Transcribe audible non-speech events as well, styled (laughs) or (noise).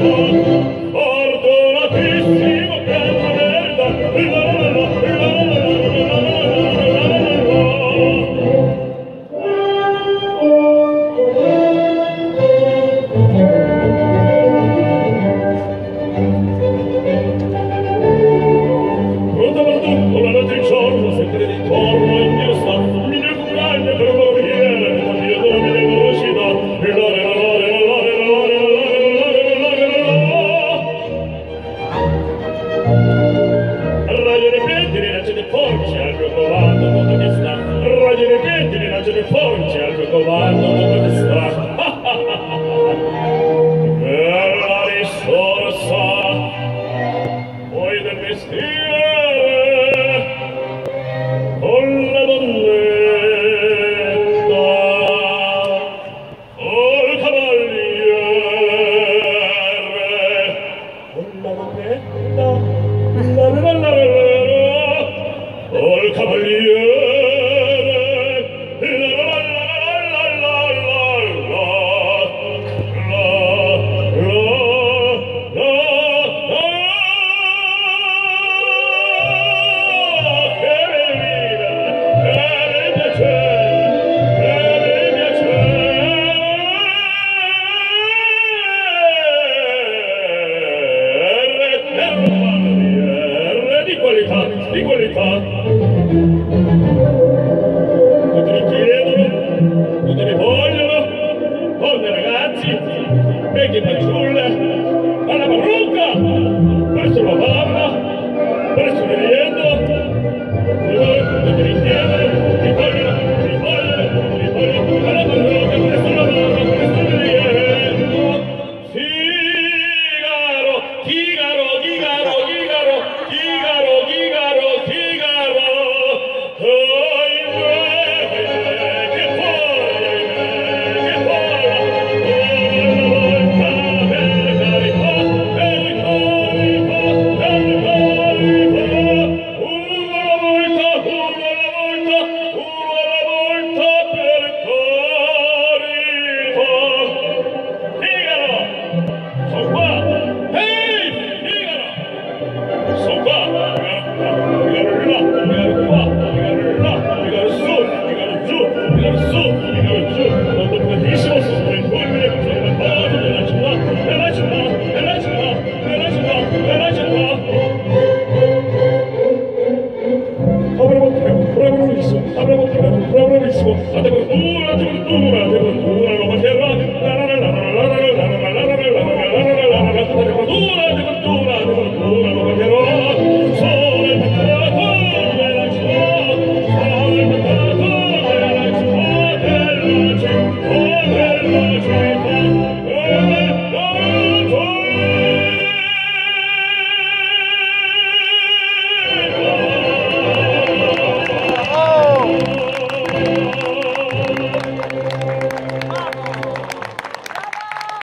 Lord. ponte al comando come sta (laughs) per la risorsa poi del mestiere con la donnetta col cavaliere la la la la la la verità ad ancora tortura